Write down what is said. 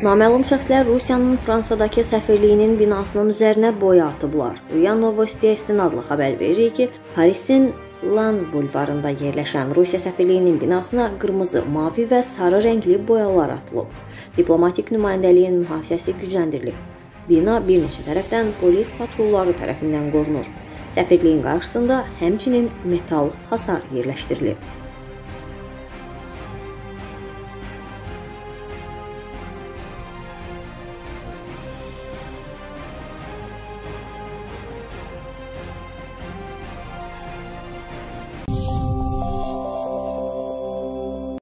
Naməlum şəxslər Rusiyanın Fransadakı səfirliyinin binasının üzərinə boya atıblar. RIA Novosti istinadlı xəbər verir ki, Parisin Lan bulvarında yerləşən Rusiya səfirliyinin binasına qırmızı, mavi və sarı rəngli boyalar atılıb. Diplomatik nümayəndəliyin mühafizəsi gücləndirilib. Bina bir neçə tərəfdən polis patrulları tərəfindən qorunur. Səfirliyin qarşısında həmçinin metal hasar yerləşdirilib.